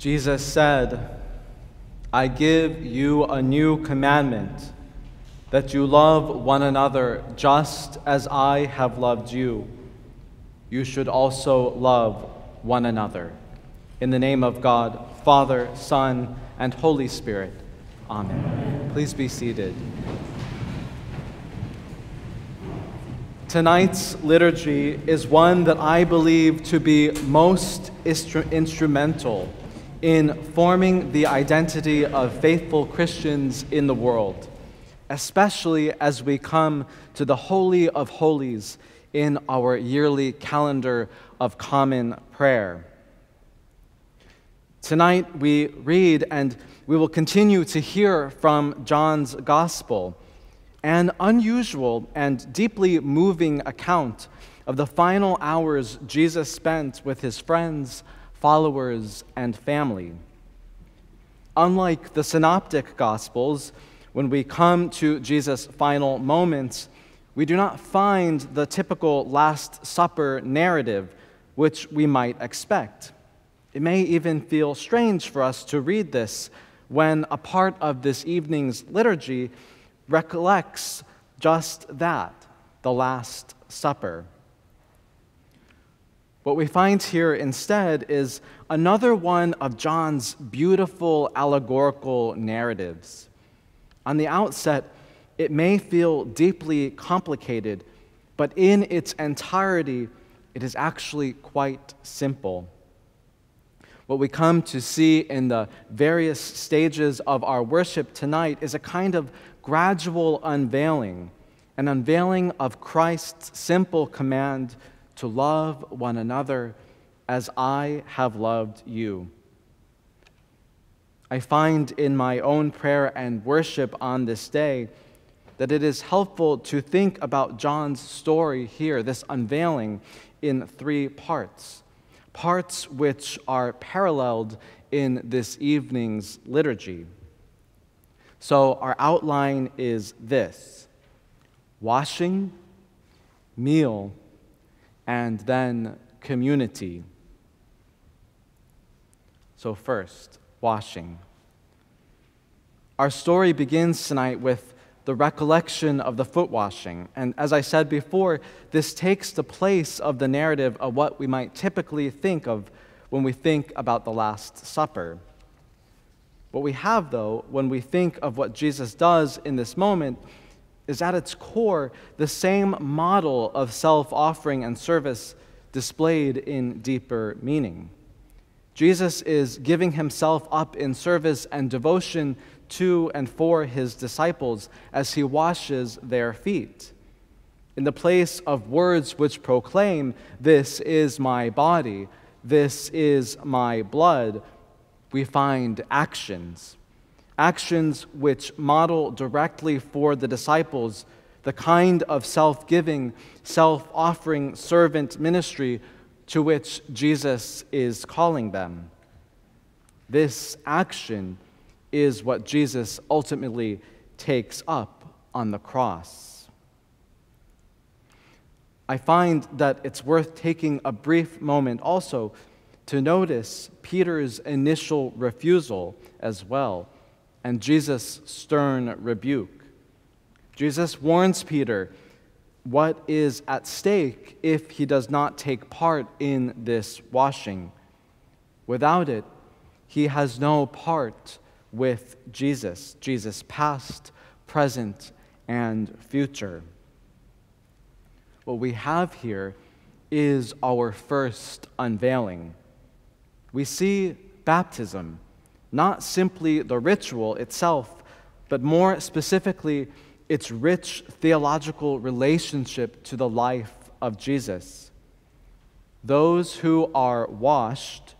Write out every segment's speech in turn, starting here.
Jesus said, I give you a new commandment that you love one another just as I have loved you. You should also love one another. In the name of God, Father, Son, and Holy Spirit. Amen. Amen. Please be seated. Tonight's liturgy is one that I believe to be most instru- instrumental in forming the identity of faithful Christians in the world, especially as we come to the Holy of Holies in our yearly calendar of common prayer. Tonight we read and we will continue to hear from John's Gospel, an unusual and deeply moving account of the final hours Jesus spent with his friends followers, and family. Unlike the synoptic gospels, when we come to Jesus' final moments, we do not find the typical Last Supper narrative which we might expect. It may even feel strange for us to read this when a part of this evening's liturgy recollects just that, the Last Supper. What we find here instead is another one of John's beautiful allegorical narratives. On the outset, it may feel deeply complicated, but in its entirety, it is actually quite simple. What we come to see in the various stages of our worship tonight is a kind of gradual unveiling, an unveiling of Christ's simple command to love one another as I have loved you. I find in my own prayer and worship on this day that it is helpful to think about John's story here, this unveiling, in three parts. Parts which are paralleled in this evening's liturgy. So, our outline is this washing, meal, and then community. So, first, washing. Our story begins tonight with the recollection of the foot washing. And as I said before, this takes the place of the narrative of what we might typically think of when we think about the Last Supper. What we have, though, when we think of what Jesus does in this moment, is at its core the same model of self offering and service displayed in deeper meaning. Jesus is giving himself up in service and devotion to and for his disciples as he washes their feet. In the place of words which proclaim, This is my body, this is my blood, we find actions actions which model directly for the disciples the kind of self giving, self offering servant ministry to which Jesus is calling them. This action is what Jesus ultimately takes up on the cross. I find that it's worth taking a brief moment also to notice Peter's initial refusal as well and Jesus' stern rebuke. Jesus warns Peter what is at stake if he does not take part in this washing. Without it, he has no part with Jesus, Jesus past, present, and future. What we have here is our first unveiling. We see baptism not simply the ritual itself, but more specifically, its rich theological relationship to the life of Jesus. Those who are washed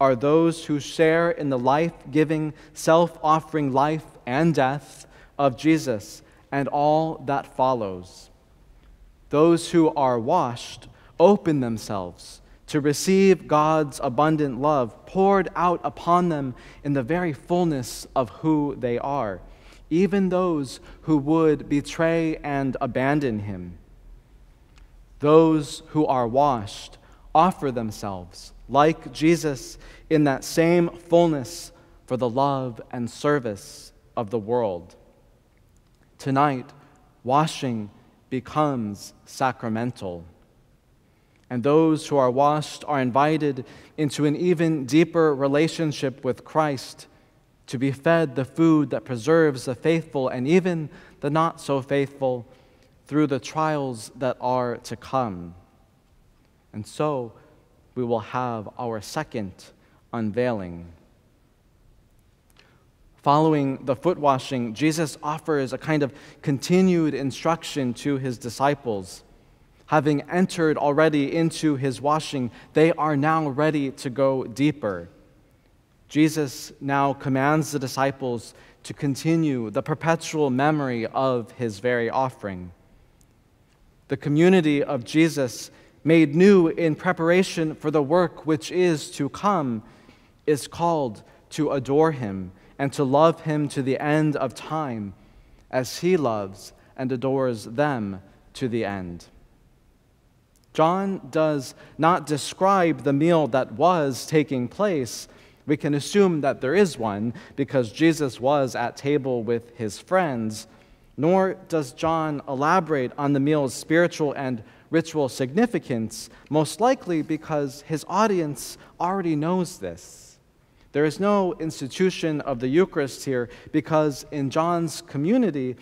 are those who share in the life giving, self offering life and death of Jesus and all that follows. Those who are washed open themselves to receive God's abundant love poured out upon them in the very fullness of who they are, even those who would betray and abandon him. Those who are washed offer themselves, like Jesus, in that same fullness for the love and service of the world. Tonight, washing becomes sacramental. And those who are washed are invited into an even deeper relationship with Christ to be fed the food that preserves the faithful and even the not so faithful through the trials that are to come. And so we will have our second unveiling. Following the foot washing, Jesus offers a kind of continued instruction to his disciples. Having entered already into his washing, they are now ready to go deeper. Jesus now commands the disciples to continue the perpetual memory of his very offering. The community of Jesus made new in preparation for the work which is to come, is called to adore him and to love him to the end of time, as he loves and adores them to the end. John does not describe the meal that was taking place. We can assume that there is one because Jesus was at table with his friends, nor does John elaborate on the meal's spiritual and ritual significance, most likely because his audience already knows this. There is no institution of the Eucharist here because in John's community,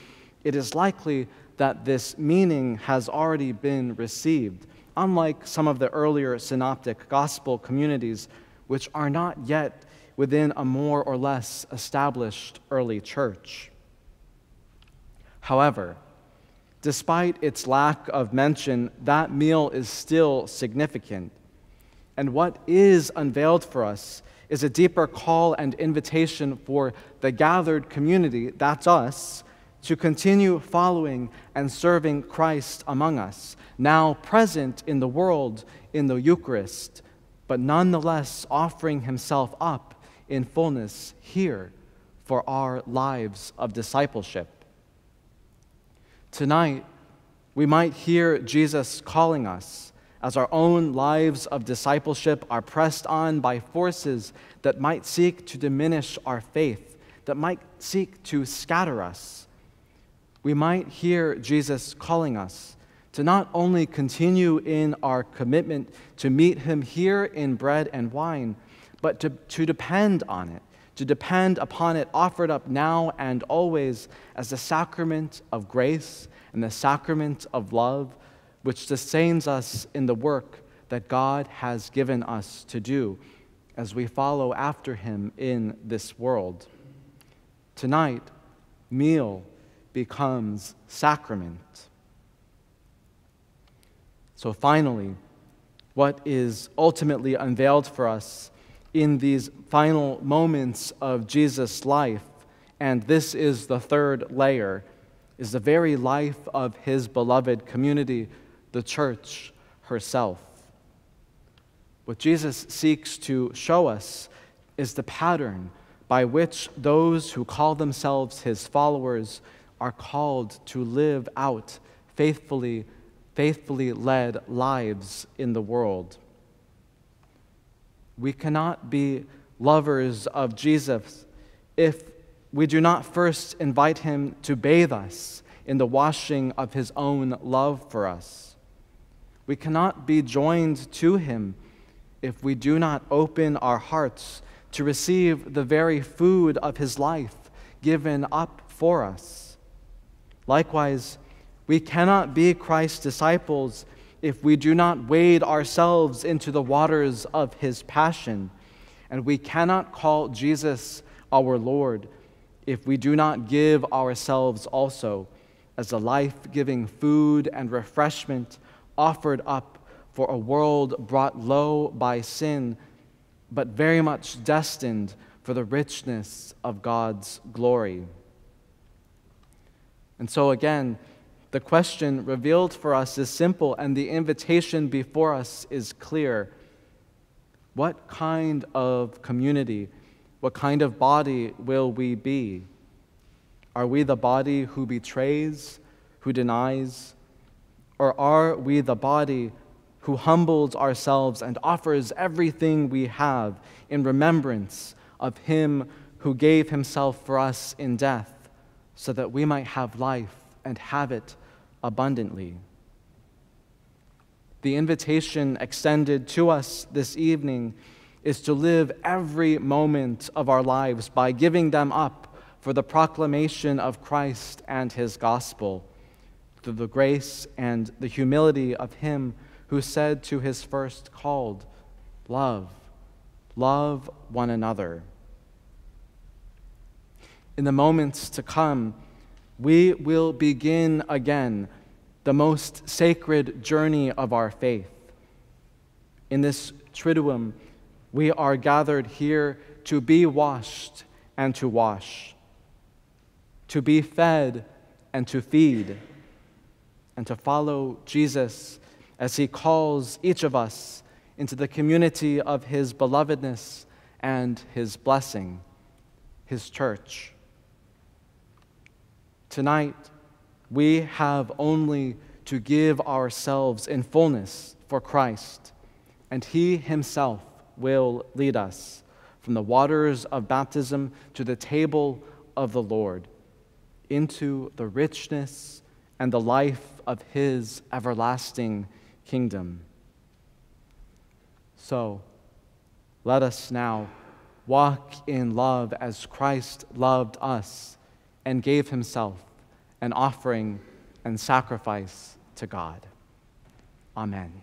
it is likely that this meaning has already been received, unlike some of the earlier synoptic gospel communities, which are not yet within a more or less established early church. However, Despite its lack of mention, that meal is still significant. And what is unveiled for us is a deeper call and invitation for the gathered community, that's us, to continue following and serving Christ among us, now present in the world in the Eucharist, but nonetheless offering himself up in fullness here for our lives of discipleship. Tonight, we might hear Jesus calling us as our own lives of discipleship are pressed on by forces that might seek to diminish our faith, that might seek to scatter us. We might hear Jesus calling us to not only continue in our commitment to meet Him here in bread and wine, but to, to depend on it to depend upon it offered up now and always as the sacrament of grace and the sacrament of love, which sustains us in the work that God has given us to do as we follow after Him in this world. Tonight, meal becomes sacrament. So finally, what is ultimately unveiled for us in these final moments of Jesus' life, and this is the third layer, is the very life of his beloved community, the church herself. What Jesus seeks to show us is the pattern by which those who call themselves his followers are called to live out faithfully, faithfully led lives in the world. We cannot be lovers of Jesus if we do not first invite him to bathe us in the washing of his own love for us. We cannot be joined to him if we do not open our hearts to receive the very food of his life given up for us. Likewise, we cannot be Christ's disciples if we do not wade ourselves into the waters of his passion, and we cannot call Jesus our Lord if we do not give ourselves also as a life giving food and refreshment offered up for a world brought low by sin, but very much destined for the richness of God's glory. And so, again, the question revealed for us is simple, and the invitation before us is clear. What kind of community, what kind of body will we be? Are we the body who betrays, who denies? Or are we the body who humbles ourselves and offers everything we have in remembrance of him who gave himself for us in death, so that we might have life and have it abundantly. The invitation extended to us this evening is to live every moment of our lives by giving them up for the proclamation of Christ and his gospel through the grace and the humility of him who said to his first called, Love, love one another. In the moments to come, we will begin again the most sacred journey of our faith. In this Triduum, we are gathered here to be washed and to wash, to be fed and to feed, and to follow Jesus as he calls each of us into the community of his belovedness and his blessing, his church. Tonight, we have only to give ourselves in fullness for Christ, and He Himself will lead us from the waters of baptism to the table of the Lord into the richness and the life of His everlasting kingdom. So, let us now walk in love as Christ loved us and gave himself an offering and sacrifice to God. Amen.